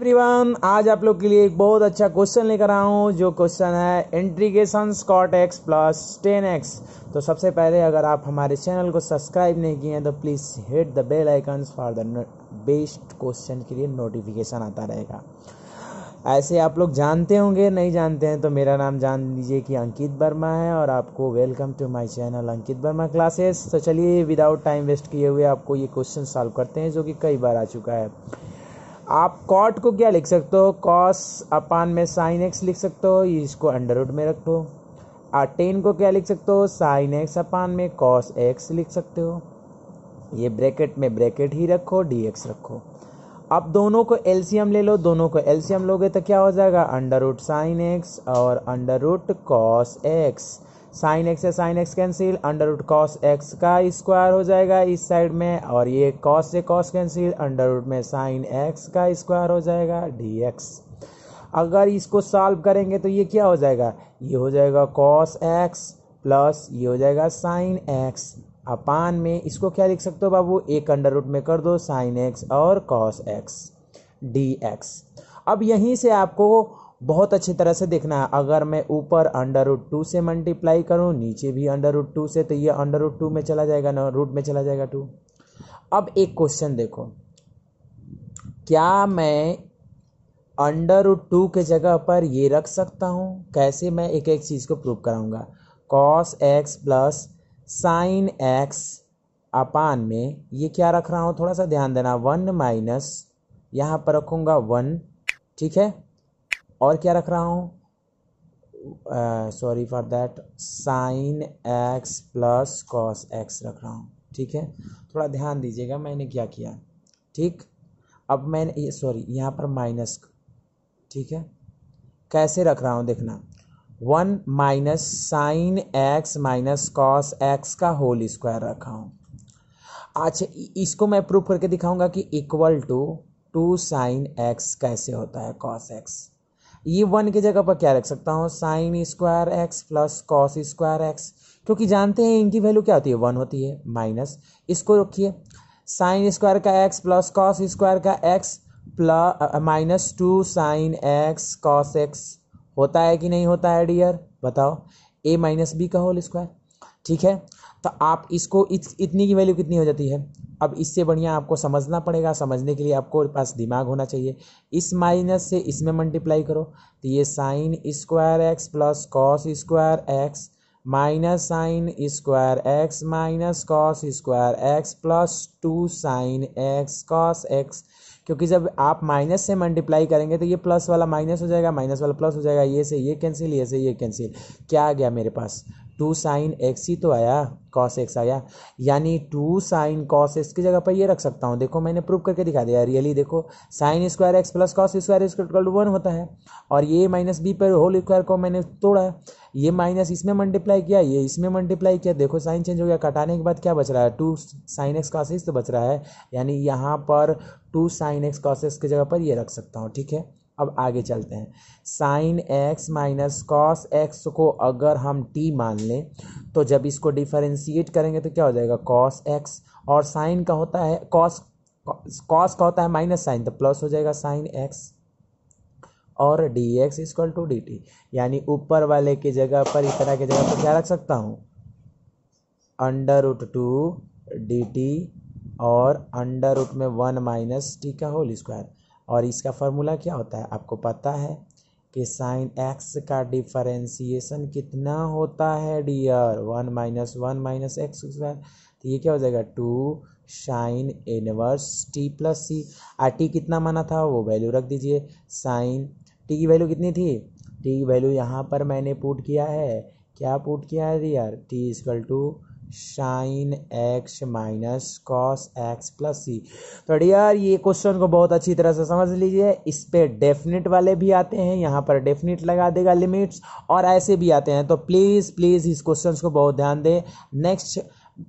Everyone, आज आप लोग के लिए एक बहुत अच्छा क्वेश्चन लेकर आया हूँ, जो क्वेश्चन है इंट्रीगेशन स्कॉट एक्स प्लस टेन एक्स तो सबसे पहले अगर आप हमारे चैनल को सब्सक्राइब नहीं किए हैं तो please hit the bell icon for the best question के लिए नोटिफिकेशन आता रहेगा। ऐसे आप लोग जानते होंगे, नहीं जानते हैं तो मेरा नाम जान लीजिए कि अंकित वर्मा है, और आपको welcome to my channel Ankit Verma classes तो चलिए विदाउट टाइम वेस्ट किए हुए आपको ये क्वेश्चन सॉल्व करते हैं, जो कि कई बार आ चुका है। आप कॉट को क्या लिख सकते हो? कॉस अपान में साइन एक्स लिख सकते हो, इसको अंडर रूट में रखो। टेन को क्या लिख सकते हो? साइन एक्स अपान में कॉस एक्स लिख सकते हो। ये ब्रैकेट में ब्रैकेट ही रखो डी एक्स रखो। अब दोनों को एलसीएम ले लो, दोनों को एलसीएम लोगे तो क्या हो जाएगा? अंडर रूट साइन एक्स और under root cos x sine x से sine x cancel under root cos x का स्क्वायर हो जाएगा इस साइड में, और ये कॉस से कॉस कैंसिल अंडर रूट में साइन एक्स का स्क्वायर हो जाएगा डी एक्स अगर इसको सॉल्व करेंगे तो ये क्या हो जाएगा? ये हो जाएगा कॉस एक्स प्लस ये हो जाएगा साइन एक्स अपान में इसको क्या लिख सकते हो बाबू? एक अंडर रूट में कर दो, साइन एक्स और कॉस एक्स डी एक्स अब यहीं से आपको बहुत अच्छी तरह से देखना है। अगर मैं ऊपर अंडर रूट टू से मल्टीप्लाई करूँ, नीचे भी अंडर रूट टू से तो ये अंडर रूट टू में चला जाएगा ना रूट में चला जाएगा टू अब एक क्वेश्चन देखो। क्या मैं अंडर रूट टू के जगह पर ये रख सकता हूँ? कैसे मैं एक एक चीज़ को प्रूव कराऊँगा? Cos x plus sine x upon में ये क्या रख रहा हूँ? थोड़ा सा ध्यान देना। वन माइनस यहाँ पर रखूँगा वन ठीक है? और क्या रख रहा हूँ? Sorry for that sine x plus cos x रख रहा हूँ। ठीक है? थोड़ा ध्यान दीजिएगा मैंने क्या किया। ठीक? अब मैंने सॉरी यहाँ पर माइनस ठीक है? कैसे रख रहा हूँ देखना। One minus sine x minus cos x का होल स्क्वायर रखा हूँ। अच्छा इसको मैं प्रूफ करके दिखाऊँगा कि equal to two sine x कैसे होता है, कॉस एक्स। ये वन की जगह पर क्या रख सकता हूँ? Sine square x plus cos square x क्योंकि जानते हैं इनकी वैल्यू क्या होती है? वन होती है माइनस इसको रखिए। साइन स्क्वायर का एक्स प्लस कॉस स्क्वायर का x plus minus two sine x cos x होता है कि नहीं होता है डियर बताओ। ए माइनस बी का होल स्क्वायर ठीक है? तो आप इसको इत, इतनी की वैल्यू कितनी हो जाती है? अब इससे बढ़िया आपको समझना पड़ेगा समझने के लिए आपको पास दिमाग होना चाहिए। इस माइनस से इसमें मल्टीप्लाई करो। तो ये sine square x plus cos square x minus sine square x minus cos square x plus two sine x cos x क्योंकि जब आप माइनस से मल्टीप्लाई करेंगे तो ये प्लस वाला माइनस हो जाएगा माइनस वाला प्लस हो जाएगा। ये से ये कैंसिल ये से ये कैंसिल क्या आ गया मेरे पास? टू साइन एक्स ही तो आया कॉस एक्स आया। यानी टू साइन कॉस एक्स की जगह पर ये रख सकता हूँ। देखो, मैंने प्रूव करके दिखा दिया। रियली देखो sine square x plus cos square equal to one होता है। और ये माइनस बी पर होल स्क्वायर को मैंने तोड़ा। ये माइनस इसमें मल्टीप्लाई किया, ये इसमें मल्टीप्लाई किया। देखो साइन चेंज हो गया। कटाने के बाद क्या बच रहा है? Two sine x cos x तो बच रहा है। यानी यहाँ पर two sine x cos x की जगह पर ये रख सकता हूँ, ठीक है? अब आगे चलते हैं। Sine x minus cos x को अगर हम टी मान लें तो जब इसको डिफरेंशिएट करेंगे तो क्या हो जाएगा? कॉस एक्स और साइन का होता है कॉस कॉस का होता है माइनस साइन तो प्लस हो जाएगा साइन एक्स और d x equal to d t यानी ऊपर वाले की जगह पर, इस तरह की जगह पर क्या रख सकता हूँ? Under root two d t और अंडर रूट में वन माइनस टी का होल स्क्वायर और इसका फार्मूला क्या होता है? आपको पता है कि साइन एक्स का डिफरेंशिएशन कितना होता है dear one minus one minus x square तो ये क्या हो जाएगा? Two sine inverse t plus c are t कितना माना था? वो वैल्यू रख दीजिए। साइन टी की वैल्यू कितनी थी? टी की वैल्यू यहाँ पर मैंने पुट किया है। क्या पुट किया है dear t equal to sine x minus cos x plus c. तो डियर, ये क्वेश्चन को बहुत अच्छी तरह से समझ लीजिए। इस पर डेफिनेट वाले भी आते हैं, यहाँ पर डेफिनेट लगा देगा लिमिट्स, और ऐसे भी आते हैं। तो प्लीज़ प्लीज़ इस क्वेश्चन को बहुत ध्यान दें। नेक्स्ट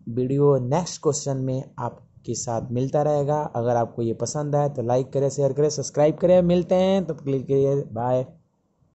वीडियो, नेक्स्ट क्वेश्चन में आपके साथ मिलता रहेगा। अगर आपको ये पसंद आए तो लाइक करें, शेयर करें, सब्सक्राइब करें। मिलते हैं तो क्लिक करिए बाय